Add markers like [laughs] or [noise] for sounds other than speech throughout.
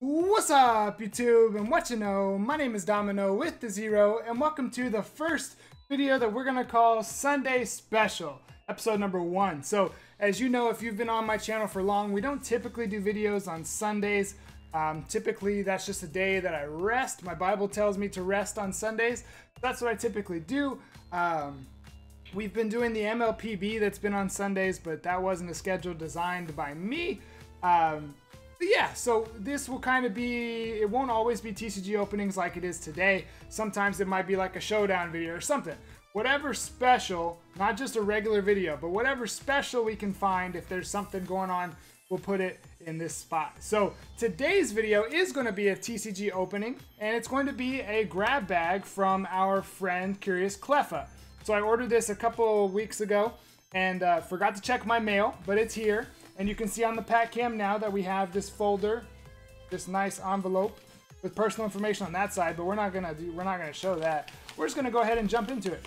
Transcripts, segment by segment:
What's up, YouTube, and what you know? My name is Domino with the Zero, and welcome to the first video that we're gonna call Sunday Special, episode number one. So, as you know, if you've been on my channel for long, we don't typically do videos on Sundays. Um, typically, that's just a day that I rest. My Bible tells me to rest on Sundays. That's what I typically do. Um, we've been doing the MLPB that's been on Sundays, but that wasn't a schedule designed by me. Um, yeah, so this will kind of be, it won't always be TCG openings like it is today. Sometimes it might be like a showdown video or something. Whatever special, not just a regular video, but whatever special we can find, if there's something going on, we'll put it in this spot. So today's video is going to be a TCG opening, and it's going to be a grab bag from our friend Curious Cleffa. So I ordered this a couple weeks ago and uh, forgot to check my mail, but it's here. And you can see on the pack cam now that we have this folder, this nice envelope with personal information on that side, but we're not gonna do, we're not gonna show that. We're just gonna go ahead and jump into it.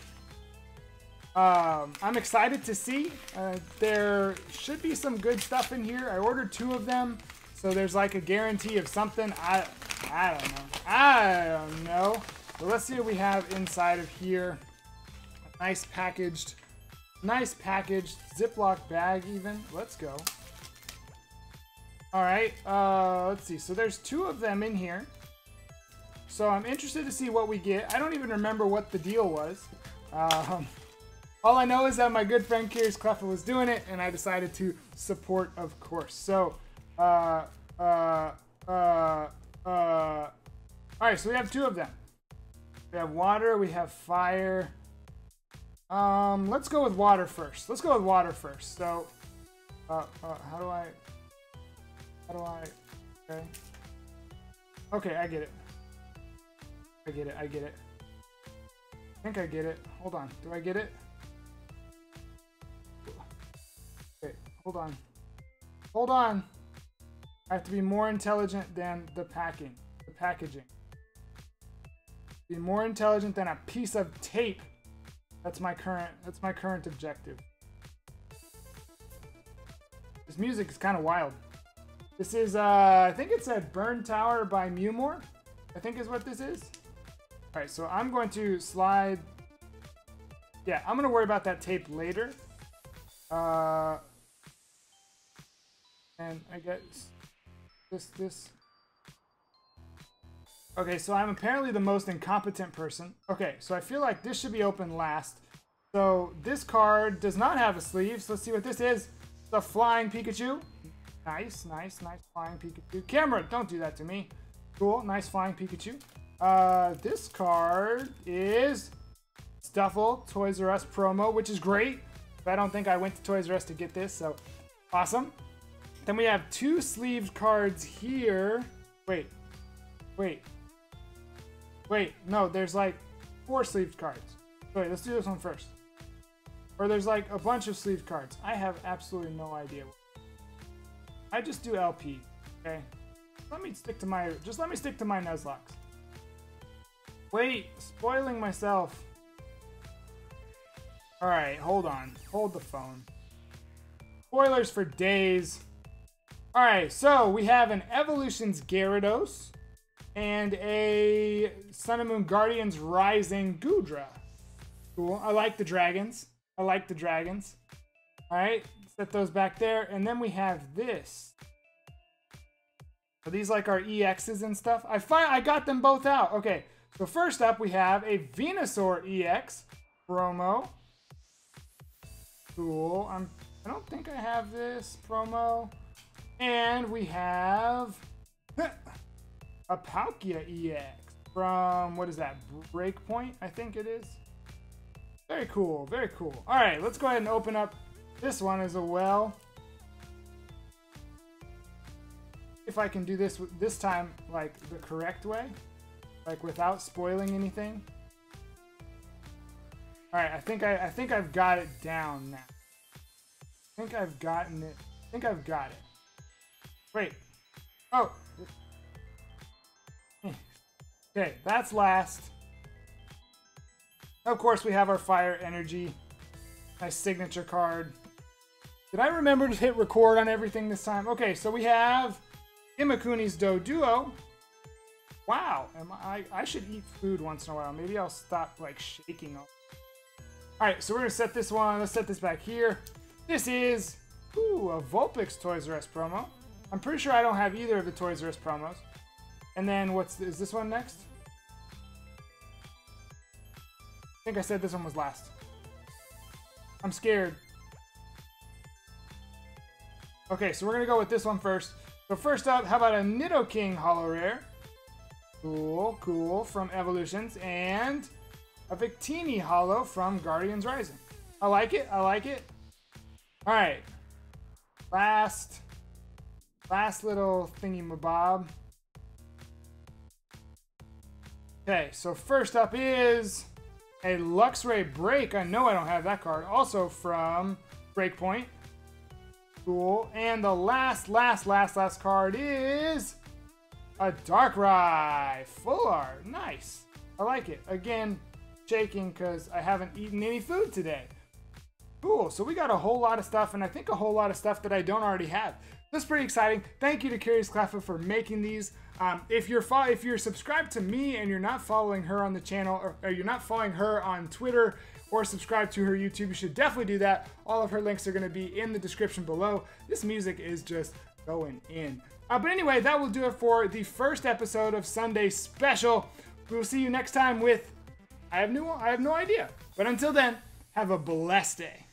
Um, I'm excited to see. Uh, there should be some good stuff in here. I ordered two of them, so there's like a guarantee of something. I, I don't know. I don't know. So let's see what we have inside of here. Nice packaged, nice packaged Ziploc bag even. Let's go. All right, uh, let's see. So there's two of them in here. So I'm interested to see what we get. I don't even remember what the deal was. Um, all I know is that my good friend Curious Cleffa was doing it, and I decided to support, of course. So, uh, uh, uh, uh, all right, so we have two of them. We have water, we have fire. Um, let's go with water first. Let's go with water first. So, uh, uh, how do I, how do I, okay. Okay, I get it. I get it, I get it. I think I get it. Hold on, do I get it? Okay, hold on. Hold on. I have to be more intelligent than the packing, the packaging. Be more intelligent than a piece of tape. That's my current, that's my current objective. This music is kind of wild. This is, uh, I think it's a Burn Tower by Mewmore. I think is what this is. All right, so I'm going to slide. Yeah, I'm going to worry about that tape later. Uh, and I guess this, this. Okay, so I'm apparently the most incompetent person. Okay, so I feel like this should be open last. So this card does not have a sleeve. So let's see what this is. The Flying Pikachu. Nice, nice, nice Flying Pikachu. Camera, don't do that to me. Cool, nice Flying Pikachu. Uh, this card is Stuffle Toys R Us promo, which is great. But I don't think I went to Toys R Us to get this, so awesome. Then we have two sleeved cards here. Wait, wait, wait. No, there's like four sleeved cards. Wait, let's do this one first. Or there's like a bunch of sleeved cards. I have absolutely no idea. I just do LP, okay? Let me stick to my, just let me stick to my Nuzlocke. Wait, spoiling myself. Alright, hold on. Hold the phone. Spoilers for days. Alright, so we have an Evolutions Gyarados and a Sun and Moon Guardians Rising Goodra. Cool. I like the dragons. I like the dragons. Alright, set those back there. And then we have this. Are these like our EXs and stuff? I find I got them both out. Okay, so first up, we have a Venusaur EX promo. Cool. I'm, I don't think I have this promo. And we have [laughs] a Palkia EX from, what is that, Breakpoint, I think it is. Very cool, very cool. All right, let's go ahead and open up this one as well. If I can do this this time, like, the correct way. Like without spoiling anything. Alright, I think I I think I've got it down now. I think I've gotten it. I think I've got it. Wait. Oh. [laughs] Okay, that's last. Of course, we have our fire energy. Nice signature card. Did I remember to hit record on everything this time? Okay, so we have Imakuni's Doduo. Wow, I, I should eat food once in a while. Maybe I'll stop like shaking. All right, so we're gonna set this one. Let's set this back here. This is ooh, a Vulpix Toys R Us promo. I'm pretty sure I don't have either of the Toys R Us promos. And then what's is this one next? I think I said this one was last. I'm scared. Okay, so we're gonna go with this one first. So first up, how about a Nidoking Holo Rare? Cool, cool, from Evolutions, and a Victini Holo from Guardians Rising. I like it, I like it. Alright. Last, last little thingy mabob. Okay, so first up is a Luxray Break. I know I don't have that card. Also from Breakpoint. Cool. And the last, last, last, last card is a Darkrai. Full art. Nice. I like it. Again, shaking because I haven't eaten any food today. Cool. So we got a whole lot of stuff, and I think a whole lot of stuff that I don't already have. That's pretty exciting. Thank you to Curious Cleffa for making these. Um, if you're if you're subscribed to me and you're not following her on the channel, or, or you're not following her on Twitter or subscribe to her YouTube, you should definitely do that. All of her links are going to be in the description below. This music is just going in. Uh, but anyway, that will do it for the first episode of Sunday Special. We will see you next time with I have no I have no idea. But until then, have a blessed day.